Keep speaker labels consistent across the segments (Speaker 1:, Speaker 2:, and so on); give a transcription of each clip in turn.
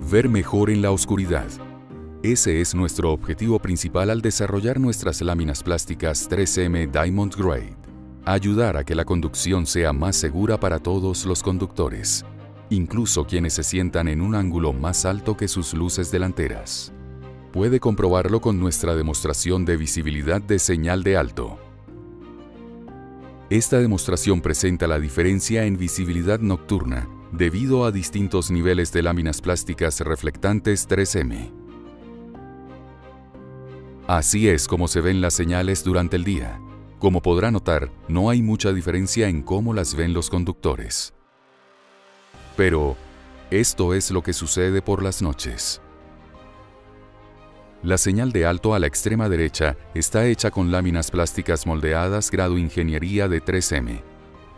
Speaker 1: Ver mejor en la oscuridad. Ese es nuestro objetivo principal al desarrollar nuestras láminas plásticas 3M Diamond Grade. Ayudar a que la conducción sea más segura para todos los conductores, incluso quienes se sientan en un ángulo más alto que sus luces delanteras. Puede comprobarlo con nuestra demostración de visibilidad de señal de alto. Esta demostración presenta la diferencia en visibilidad nocturna debido a distintos niveles de láminas plásticas reflectantes 3M. Así es como se ven las señales durante el día. Como podrá notar, no hay mucha diferencia en cómo las ven los conductores. Pero, esto es lo que sucede por las noches. La señal de alto a la extrema derecha está hecha con láminas plásticas moldeadas grado Ingeniería de 3M.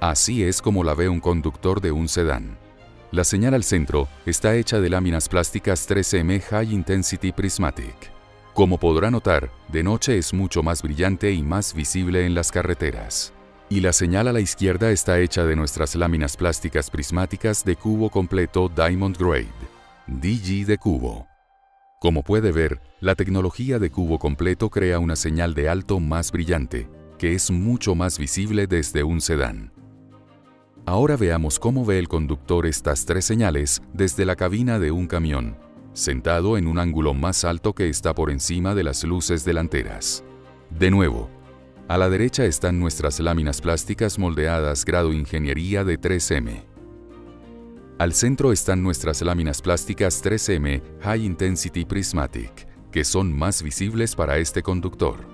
Speaker 1: Así es como la ve un conductor de un sedán. La señal al centro está hecha de láminas plásticas 3M High Intensity Prismatic. Como podrá notar, de noche es mucho más brillante y más visible en las carreteras. Y la señal a la izquierda está hecha de nuestras láminas plásticas prismáticas de cubo completo Diamond Grade, DG de cubo. Como puede ver, la tecnología de cubo completo crea una señal de alto más brillante, que es mucho más visible desde un sedán. Ahora veamos cómo ve el conductor estas tres señales desde la cabina de un camión, sentado en un ángulo más alto que está por encima de las luces delanteras. De nuevo, a la derecha están nuestras láminas plásticas moldeadas grado Ingeniería de 3M. Al centro están nuestras láminas plásticas 3M High Intensity Prismatic, que son más visibles para este conductor.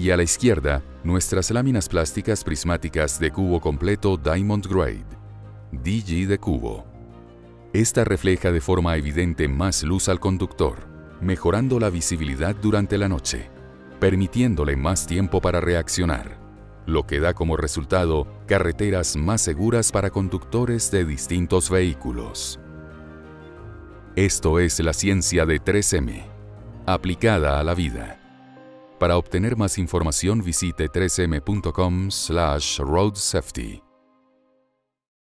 Speaker 1: Y a la izquierda, nuestras láminas plásticas prismáticas de cubo completo Diamond Grade, DG de cubo. Esta refleja de forma evidente más luz al conductor, mejorando la visibilidad durante la noche, permitiéndole más tiempo para reaccionar lo que da como resultado carreteras más seguras para conductores de distintos vehículos. Esto es la ciencia de 3M, aplicada a la vida. Para obtener más información visite 3m.com/roadsafety.